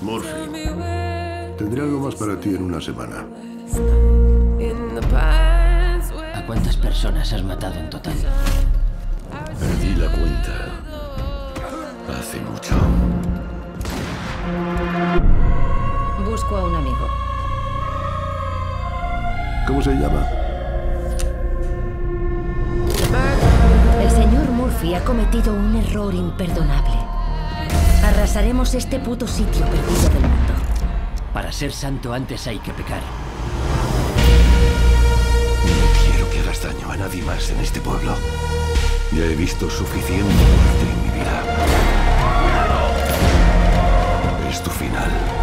Murphy. Tendré algo más para ti en una semana. ¿A cuántas personas has matado en total? Perdí la cuenta. Hace mucho. Busco a un amigo. ¿Cómo se llama? El señor Murphy ha cometido un error imperdonable. Arrasaremos este puto sitio perdido del mundo. Para ser santo antes hay que pecar. No quiero que hagas daño a nadie más en este pueblo. Ya he visto suficiente muerte en mi vida. Es tu final.